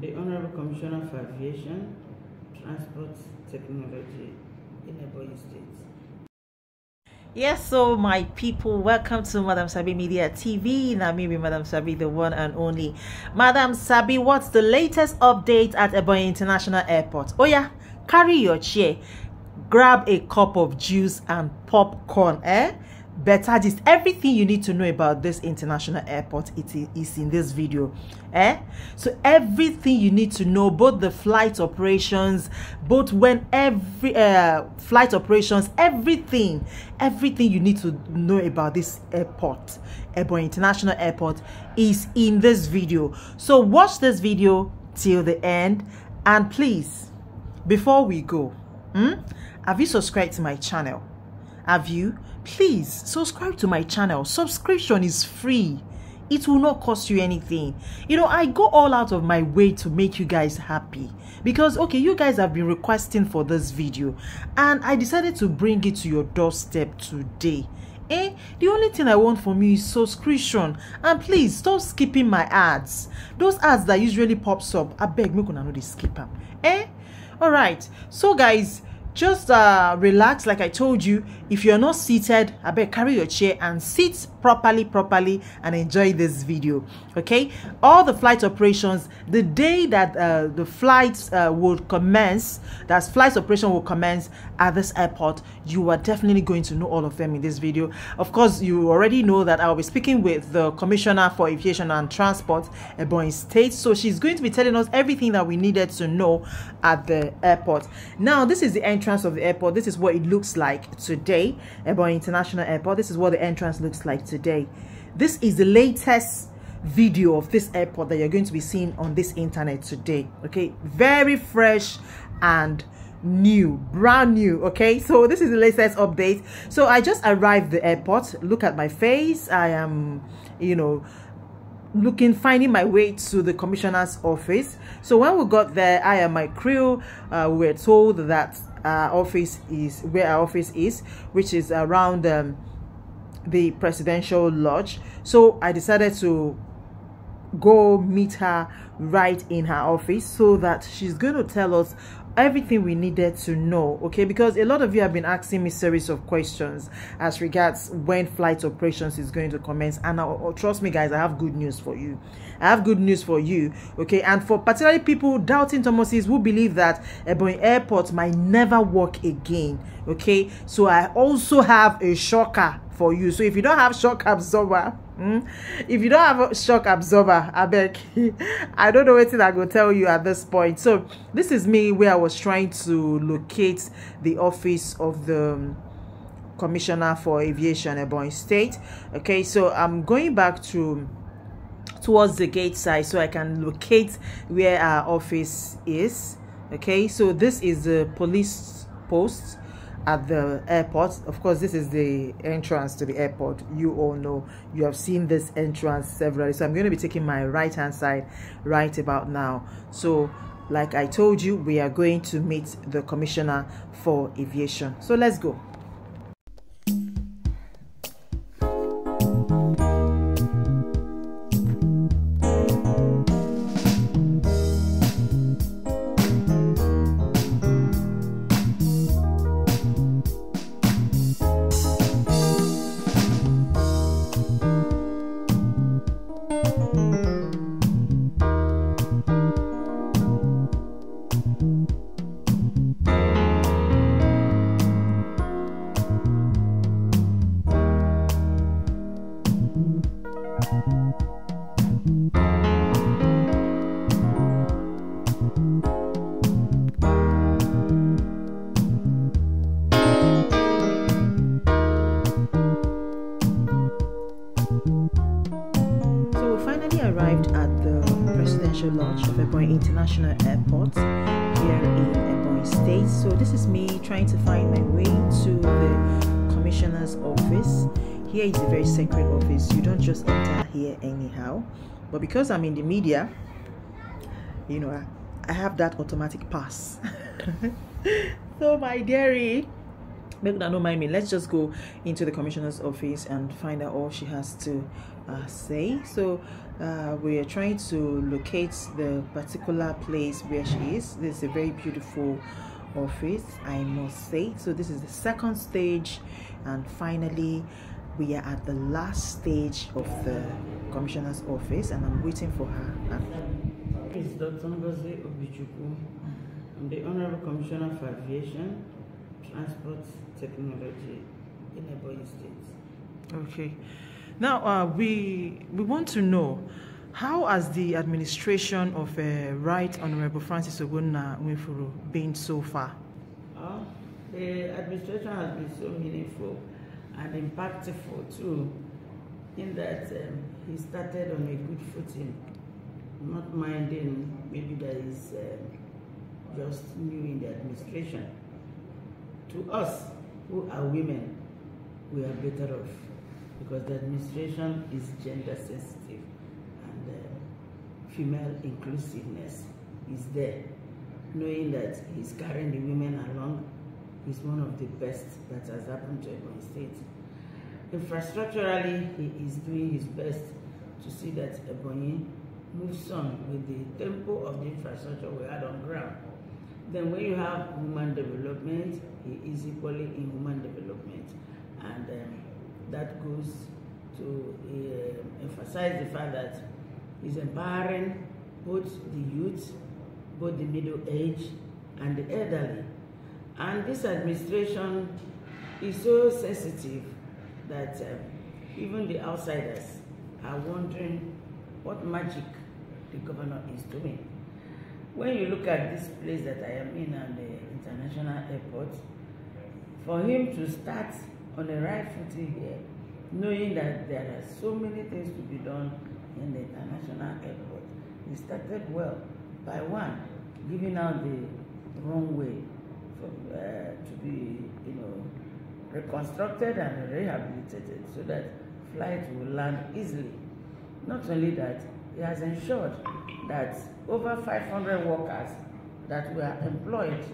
The Honorable Commissioner for Aviation, Transport Technology in Ebonyi State. Yes, so my people, welcome to Madam Sabi Media TV. Maybe Madam Sabi, the one and only. Madam Sabi, what's the latest update at Ebonyi International Airport? Oh, yeah, carry your chair, grab a cup of juice and popcorn, eh? Better just everything you need to know about this international airport it is in this video eh? So everything you need to know both the flight operations both when every uh flight operations everything everything you need to know about this airport Ebonyi International Airport is in this video. So watch this video till the end. And please before we go hmm, have you subscribed to my channel have you? Please subscribe to my channel. Subscription is free. It will not cost you anything. You know i go all out of my way to make you guys happy because okay you guys have been requesting for this video and i decided to bring it to your doorstep today. Eh? The only thing i want from you is subscription. And please stop skipping my ads. Those ads that usually pops up I beg, una no dey skip am. Eh? All right so guys just uh relax. Like i told you if you're not seated i bet carry your chair and sit properly properly and enjoy this video okay all the flight operations the day that uh, the flights uh, will commence that flight operation will commence at this airport you are definitely going to know all of them in this video of course you already know that i'll be speaking with the commissioner for aviation and transport Ebonyi state so she's going to be telling us everything that we needed to know at the airport now this is the entrance of the airport. This is what it looks like today. Ebonyi International Airport. This is what the entrance looks like today. This is the latest video of this airport that you're going to be seeing on this internet today. Okay, very fresh and new brand new okay so this is the latest update so i just arrived the airport look at my face i am you know looking finding my way to the commissioner's office so when we got there i and my crew uh, were told that office is where our office is which is around um, the presidential lodge. So i decided to go meet her right in her office so that she's going to tell us everything we needed to know okay? Because a lot of you have been asking me series of questions as regards when flight operations is going to commence. And uh, trust me guys i have good news for you. I have good news for you okay? And for particularly people doubting thomases who believe that Ebonyi airport might never work again okay? So i also have a shocker for you. So if you don't have shock absorber mm, if you don't have a shock absorber I beg i don't know what i go tell you at this point. So this is me where i was trying to locate the office of the um, commissioner for aviation Ebonyi state. Okay so i'm going back to towards the gate side so i can locate where our office is. Okay so this is the police post at the airport. Of course this is the entrance to the airport. You all know. You have seen this entrance several so i'm going to be taking my right hand side right about now. So like i told you we are going to meet the commissioner for aviation. So let's go Here is a very sacred office. You don't just enter here anyhow. But because I'm in the media, you know, I, I have that automatic pass. so my dearie, make no mind me. Let's just go into the commissioner's office and find out all she has to uh, say. So Uh, we are trying to locate the particular place where she is. This is a very beautiful office, I must say. So, this is the second stage, and finally, we are at the last stage of the commissioner's office, and I'm waiting for her. It's Dr. Ngozi Obichukwu. I'm the Honorable Commissioner for Aviation, Transport Technology in Ebonyi State. Okay. Now, uh, we we want to know how has the administration of uh, Right Honorable Francis Ogbonna Nwifuru been so far? Uh, the administration has been so meaningful and impactful too, in that um, he started on a good footing, not minding maybe that um, just new in the administration. To us who are women, we are better off because the administration is gender sensitive and uh, female inclusiveness is there. Knowing that he's carrying the women along is one of the best that has happened to Ebonyi State. Infrastructurally, he is doing his best to see that Ebonyi moves on with the tempo of the infrastructure we had on ground. Then when you have human development, he is equally in human development. And um, that goes to uh, emphasize the fact that he's empowering both the youth, both the middle age, and the elderly. And this administration is so sensitive that um, even the outsiders are wondering what magic the governor is doing. When you look at this place that I am in at the international airport, for him to start on the right footing here, knowing that there are so many things to be done in the international airport. He started well by one, giving out the wrong for, uh, to be, you know, reconstructed and rehabilitated so that flights will land easily. Not only that, he has ensured that over 500 workers that were employed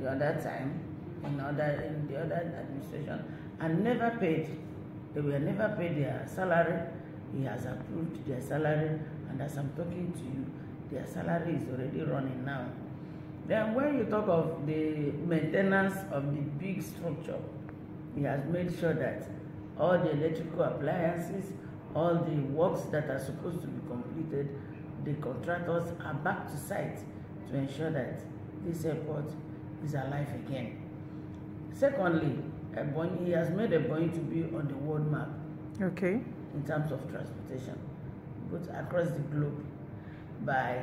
the other time in other in the other administration and never paid. They were never paid their salary. He has approved their salary, and as I'm talking to you, their salary is already running now. Then when you talk of the maintenance of the big structure, he has made sure that all the electrical appliances, all the works that are supposed to be completed, the contractors are back to site to ensure that this airport is alive again. Secondly, Ebonyi, he has made Ebonyi to be on the world map Okay. in terms of transportation, both across the globe, by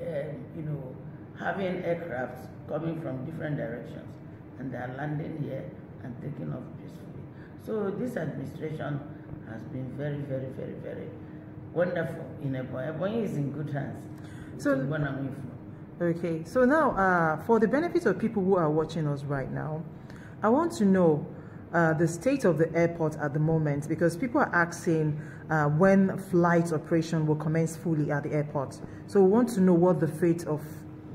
um, you know having aircrafts coming from different directions, and they are landing here and taking off peacefully. So this administration has been very, very, very, very wonderful in Ebonyi. Ebonyi is in good hands. So- Okay. So now, uh, for the benefit of people who are watching us right now, I want to know uh, the state of the airport at the moment because people are asking uh, when flight operation will commence fully at the airport. So we want to know what the fate of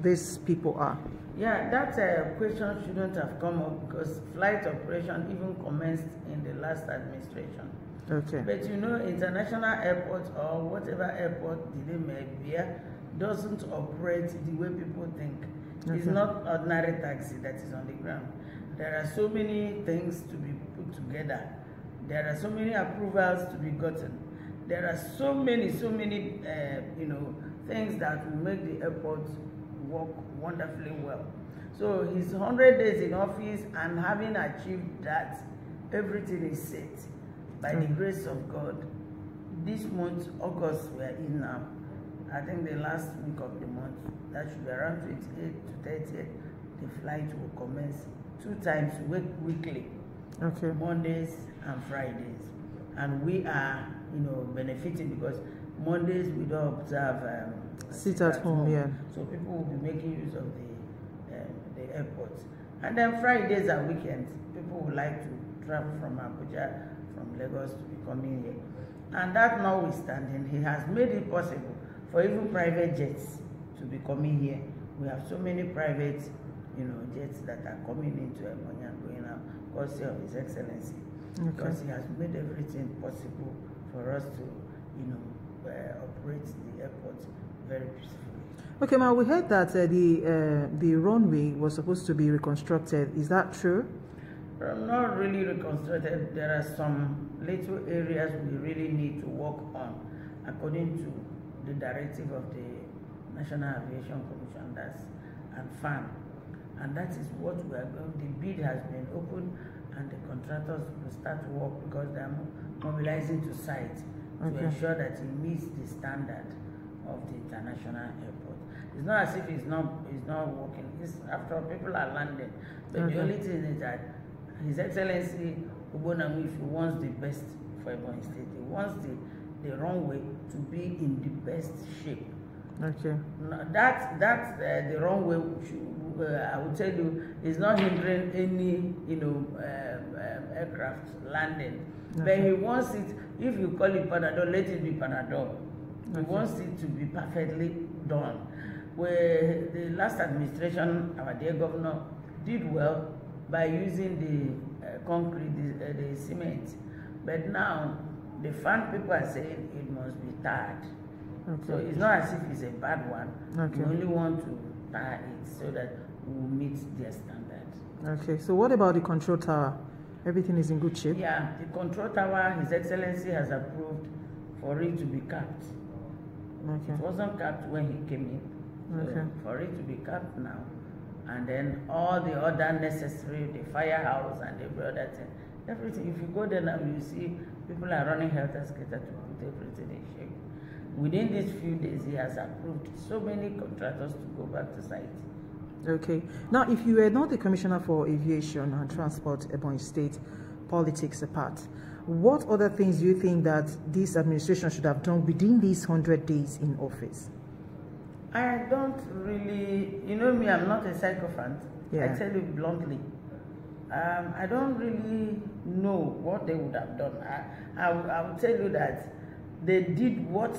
these people are. Yeah, that uh, question shouldn't have come up because flight operation even commenced in the last administration. Okay. But you know, international airport or whatever airport the name may be, doesn't operate the way people think. It's not ordinary taxi that is on the ground. There are so many things to be put together. There are so many approvals to be gotten. There are so many, so many, uh, you know, things that will make the airport work wonderfully well. So his 100 days in office and having achieved that, everything is set by the Mm. grace of God. This month, August, we are in now. I think the last week of the month, that should be around 28 to 30th, the flight will commence two times week, weekly, Okay. Mondays and Fridays. And we are, you know, benefiting because Mondays we don't observe um, Sit at home, yeah. So people will be making use of the um, the airports. And then Fridays and weekends, people would like to travel from Abuja, from Lagos to be coming here. And that notwithstanding, he has made it possible for even private jets to be coming here. We have so many private, you know, jets that are coming into Ebonyi and going out, courtesy of His Excellency. Okay. Because he has made everything possible for us to, you know, uh, operate the airport very peacefully. Okay, ma, we heard that uh, the uh, the runway was supposed to be reconstructed. Is that true? Uh, not really reconstructed. There are some little areas we really need to work on, according to the directive of the National Aviation Commission, that's and FAAN. And that is what we are going. The bid has been opened, and the contractors will start work because they are mobilizing to site to Okay. ensure that it meets the standard of the international airport. It's not as if it's not it's not working. It's after all, people are landing. But Okay. the only thing is that His Excellency Obonamuifu wants the best for Ebonyi State. He wants the the runway to be in the best shape. Okay. No, that that uh, the wrong way should, uh, I will tell you is not hindering any you know um, um, aircraft landing. But Okay. he wants it. If you call it Panadol, let it be Panadol. Okay. wants it to be perfectly done. Where the last administration, our dear governor, did well by using the uh, concrete, the, uh, the cement. But now the fan people are saying it must be tarred. So Okay. it's not as if it's a bad one. Okay. We only want to tar it so that we meet their standard. Okay. So what about the control tower? Everything is in good shape. Yeah, the control tower, His Excellency has approved for it to be capped. Okay. It wasn't capped when he came in. So Okay. For it to be capped now, and then all the other necessary, the firehouse and every other thing, everything. If you go there now, you see people are running helter skelter to put everything in shape. Within these few days, he has approved so many contractors to go back to site. Okay. Now, if you were not the Commissioner for Aviation and Transport, Ebonyi State, politics apart, what other things do you think that this administration should have done within these 100 days in office? I don't really, you know me, I'm not a sycophant. Yeah. I tell you bluntly. Um, I don't really know what they would have done. I, I, I will tell you that they did what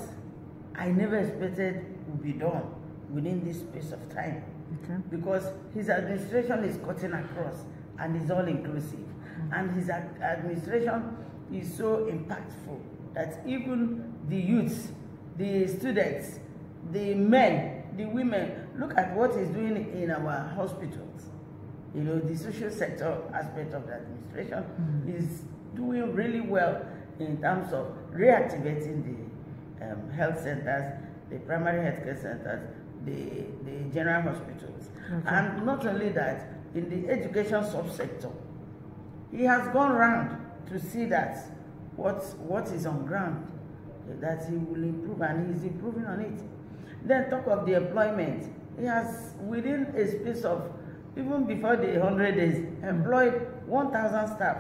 I never expected would be done within this space of time. Okay. Because his administration is cutting across and is all inclusive. And his ad- administration is so impactful that even the youths, the students, the men, the women, look at what he's doing in our hospitals. You know, the social sector aspect of the administration is doing really well in terms of reactivating the um, health centers, the primary healthcare centers, the, the general hospitals. Okay. And not only that, in the education subsector, he has gone round to see that what, what is on ground, that he will improve, and he's improving on it. Then talk of the employment. He has, within a space of, even before the 100 days, employed 1,000 staff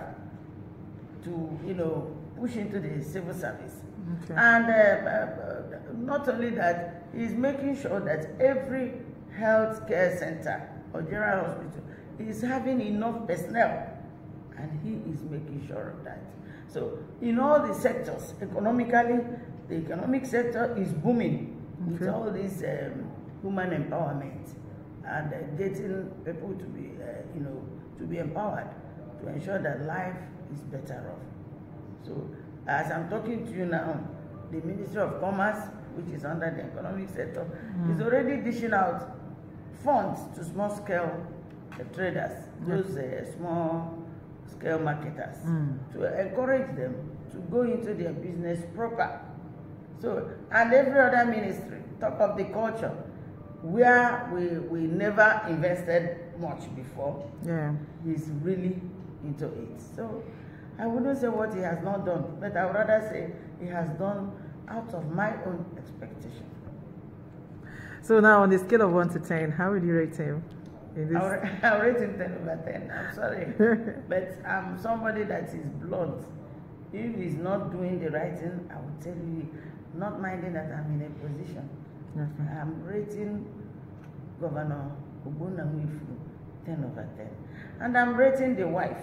to, you know, push into the civil service. Okay. And uh, uh, uh, not only that, he's making sure that every health care center or general hospital is having enough personnel. And he is making sure of that. So in all the sectors, economically, the economic sector is booming with all this um, human empowerment and uh, getting people to be, uh, you know, to be empowered to ensure that life is better off. So as I'm talking to you now, the Ministry of Commerce, which is under the economic sector, is already dishing out funds to small scale uh, traders, those uh, small scale marketers, Mm. to encourage them to go into their business proper. So, and every other ministry, talk of the culture, where we, we never invested much before, Yeah. he's really into it. So I wouldn't say what he has not done, but I would rather say he has done out of my own expectation. So now, on the scale of 1 to 10, how would you rate him? I'll, I'll rate him 10 over 10. I'm sorry. but I'm somebody that is blunt. If he's not doing the right thing, I will tell you, not minding that I'm in a position. Okay. I'm rating Governor Ogbonna Nwifuru 10 over 10. And I'm rating the wife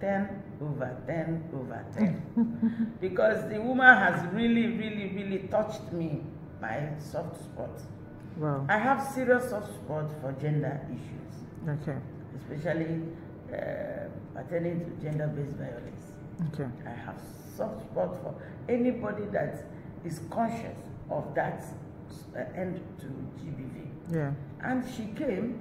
10 over 10 over 10. because the woman has really, really, really touched me, my soft spot. Wow. I have serious soft spot for gender issues, Okay. especially uh, pertaining to gender-based violence. Okay. I have soft spot for anybody that is conscious of that uh, end to GBV. Yeah. And she came,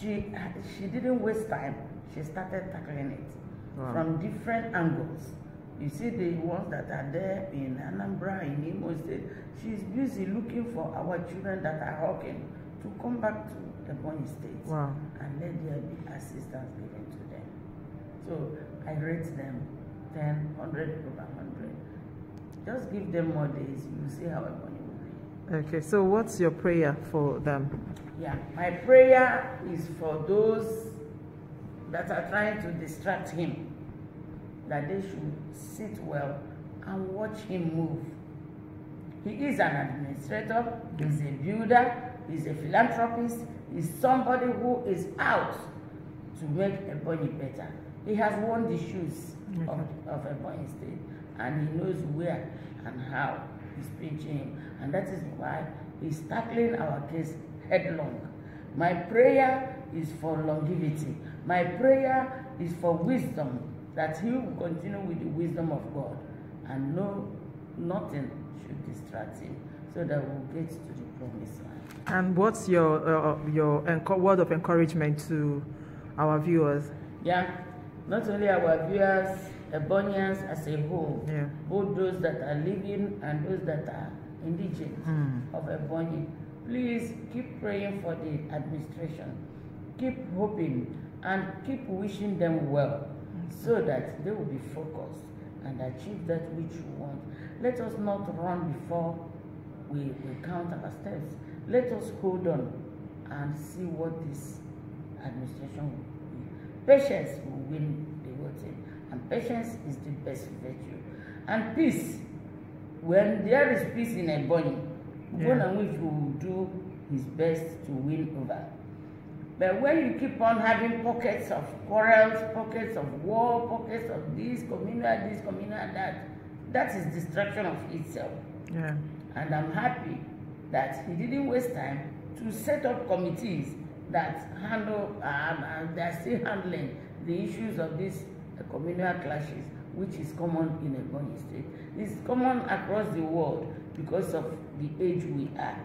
she she didn't waste time. She started tackling it wow. from different angles. You see the ones that are there in Anambra, in Imo State. She's busy looking for our children that are hawking to come back to the Ebonyi State wow. and let there be assistance given to them. So I rate them 10, 100 over 100. Just give them more days, you see how Ebonyi will be. Okay, so what's your prayer for them? Yeah, my prayer is for those that are trying to distract him that they should sit well and watch him move. He is an administrator, he's a builder, he's a philanthropist, he's somebody who is out to make Ebonyi better. He has worn the shoes of, of Ebonyi State and he knows where and how he's pinching him. And that is why he's tackling our case headlong. My prayer is for longevity. My prayer is for wisdom that he will continue with the wisdom of God and no nothing should distract him so that we'll get to the promised land. And what's your uh, your word of encouragement to our viewers? Yeah, not only our viewers, Ebonians as a whole, yeah. both those that are living and those that are indigenous mm. of Ebonyi. Please keep praying for the administration. Keep hoping and keep wishing them well so that they will be focused and achieve that which we want. Let us not run before we, we count our steps. Let us hold on and see what this administration will be. Patience will win the whole thing, and patience is the best virtue. And peace, when there is peace in a body, yeah. which will do his best to win over. But when you keep on having pockets of quarrels, pockets of war, pockets of this, communal, this, communal, that, that is destruction of itself. Yeah. And I'm happy that he didn't waste time to set up committees that handle, um, and they're still handling the issues of these uh, communal clashes, which is common in a Ebonyi state. It's common across the world because of the age we are.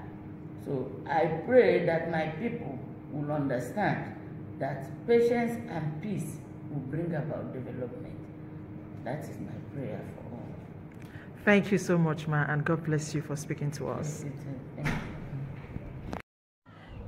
So I pray that my people will understand that patience and peace will bring about development. That is my prayer for all. Thank you so much, Ma, and God bless you for speaking to us.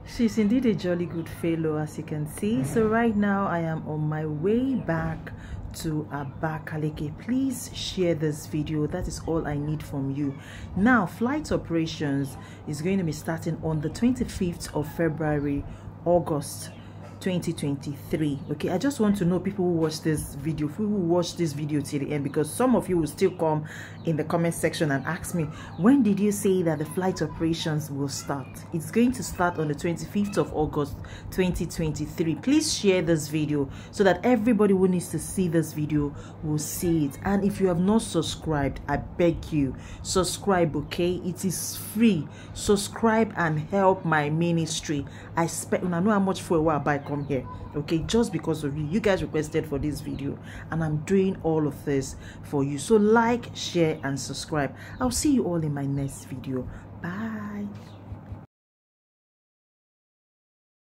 She's indeed a jolly good fellow, as you can see. So right now, I am on my way back to Abakaliki. Please share this video. That is all I need from you. Now, flight operations is going to be starting on the 25th of February August 2023 okay i just want to know people who watch this video who watch this video till the end because some of you will still come in the comment section and ask me when did you say that the flight operations will start? It's going to start on the 25th of august 2023 please share this video so that everybody who needs to see this video will see it. And if you have not subscribed i beg you subscribe okay? It is free. Subscribe and help my ministry. I spend i know how much for a while but come here okay? Just because of you. You guys requested for this video and i'm doing all of this for you. So like share and subscribe. I'll see you all in my next video. Bye